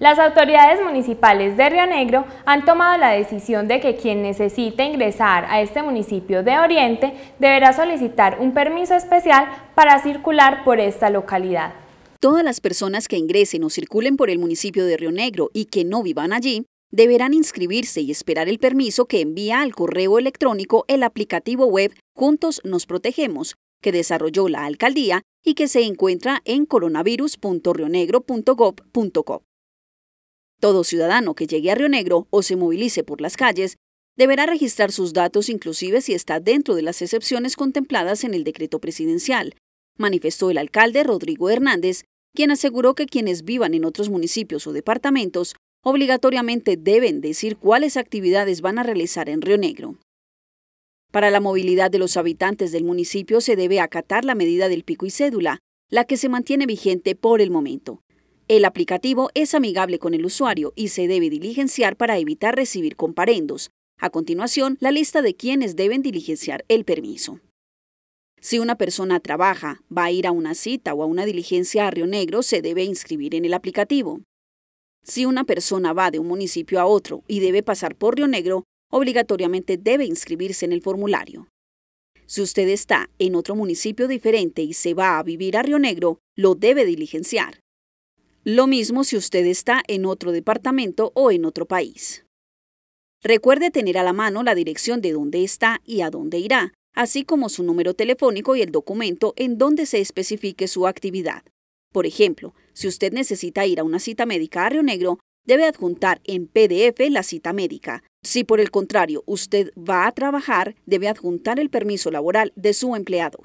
Las autoridades municipales de Río Negro han tomado la decisión de que quien necesite ingresar a este municipio de Oriente deberá solicitar un permiso especial para circular por esta localidad. Todas las personas que ingresen o circulen por el municipio de Río Negro y que no vivan allí deberán inscribirse y esperar el permiso que envía al correo electrónico el aplicativo web Juntos Nos Protegemos, que desarrolló la alcaldía y que se encuentra en coronavirus.rionegro.gov.co. Todo ciudadano que llegue a Río Negro o se movilice por las calles deberá registrar sus datos inclusive si está dentro de las excepciones contempladas en el decreto presidencial, manifestó el alcalde Rodrigo Hernández, quien aseguró que quienes vivan en otros municipios o departamentos obligatoriamente deben decir cuáles actividades van a realizar en Río Negro. Para la movilidad de los habitantes del municipio se debe acatar la medida del pico y cédula, la que se mantiene vigente por el momento. El aplicativo es amigable con el usuario y se debe diligenciar para evitar recibir comparendos. A continuación, la lista de quienes deben diligenciar el permiso. Si una persona trabaja, va a ir a una cita o a una diligencia a Río Negro, se debe inscribir en el aplicativo. Si una persona va de un municipio a otro y debe pasar por Río Negro, obligatoriamente debe inscribirse en el formulario. Si usted está en otro municipio diferente y se va a vivir a Río Negro, lo debe diligenciar. Lo mismo si usted está en otro departamento o en otro país. Recuerde tener a la mano la dirección de dónde está y a dónde irá, así como su número telefónico y el documento en donde se especifique su actividad. Por ejemplo, si usted necesita ir a una cita médica a Río Negro, debe adjuntar en PDF la cita médica. Si por el contrario usted va a trabajar, debe adjuntar el permiso laboral de su empleador.